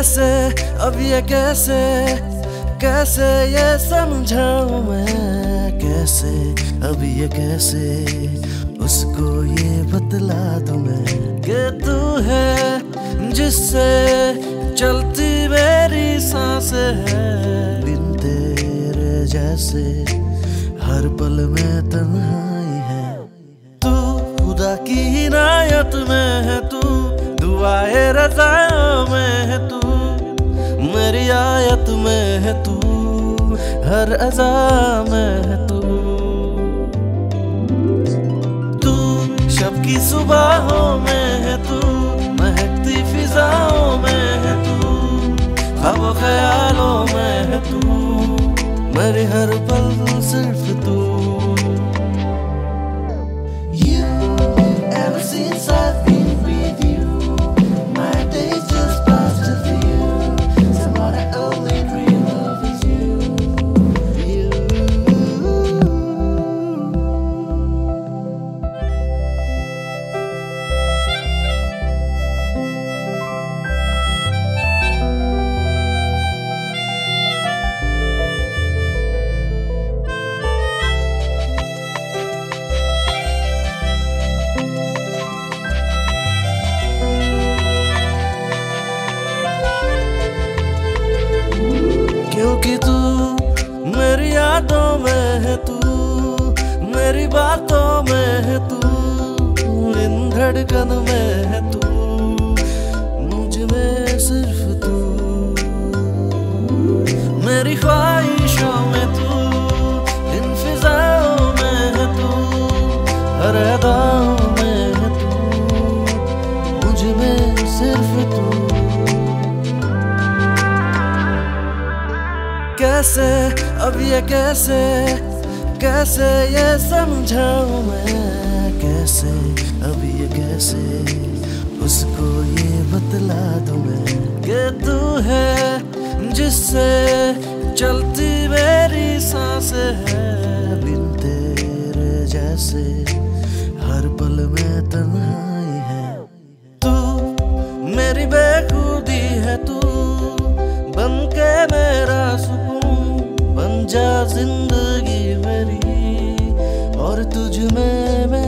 कैसे? अब ये कैसे? कैसे ये समझाऊं मैं? कैसे? अब ये कैसे? उसको ये बतला दूँ मैं कि तू है जिससे चलती मेरी साँसें है। बिन तेरे जैसे हर पल में तन्हाई है। तू खुदा की हिनायत में है, तू दुआए रजायों में है, तू मेरी आयत में है तू, हर अजा में है तू। तू शब की सुबहों में है तू, महकती फिजाओं में है तू, अब ख्यालों में है तू। मेरे हर मेरी बातों में है तू, इन धड़कन में है तू, मुझमें सिर्फ़ तू। मेरी ख्वाहिशों में तू, इन फिजाओं में है तू, हर अदाओं में है तू, मुझमें सिर्फ़ तू। कैसे, अब ये कैसे कैसे ये समझाऊं मैं? कैसे? अब ये कैसे? उसको ये बतला दूँ मैं कि तू है जिससे चलती मेरी साँसें है बिन तेरे जैसे। हर पल में तन्हाई है। तू मेरी बेखुदी है तू। बन के मेरा सुकून, बन जा ज़िंदगी तुझ में